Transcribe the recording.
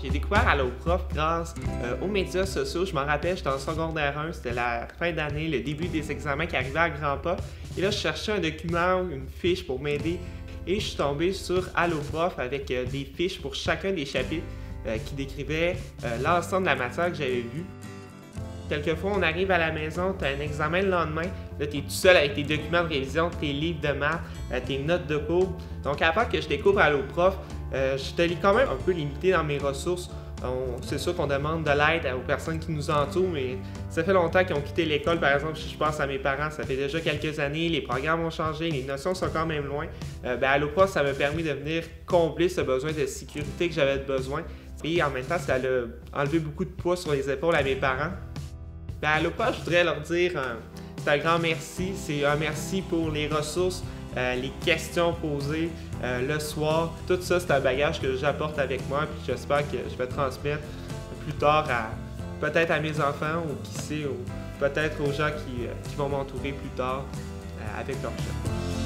J'ai découvert AlloProf grâce euh, aux médias sociaux. Je m'en rappelle, j'étais en secondaire 1, c'était la fin d'année, le début des examens qui arrivaient à grands pas. Et là, je cherchais un document, une fiche pour m'aider. Et je suis tombé sur AlloProf avec euh, des fiches pour chacun des chapitres euh, qui décrivaient l'ensemble de la matière que j'avais vue. Quelquefois, on arrive à la maison, tu as un examen le lendemain, là, tu es tout seul avec tes documents de révision, tes livres de maths, tes notes de cours. Donc, part que je découvre AlloProf, euh, je te quand même un peu limité dans mes ressources. C'est sûr qu'on demande de l'aide aux personnes qui nous entourent, mais ça fait longtemps qu'ils ont quitté l'école. Par exemple, si je pense à mes parents, ça fait déjà quelques années, les programmes ont changé, les notions sont quand même loin. Euh, ben, Alloprof, ça m'a permis de venir combler ce besoin de sécurité que j'avais besoin. Et en même temps, ça a enlevé beaucoup de poids sur les épaules à mes parents. Ben, Alloprof, je voudrais leur dire euh, un grand merci. C'est un merci pour les ressources, euh, les questions posées euh, le soir. Tout ça, c'est un bagage que j'apporte avec moi, puis j'espère que je vais transmettre plus tard à peut-être à mes enfants ou qui sait, ou peut-être aux gens qui, euh, vont m'entourer plus tard avec leur chef.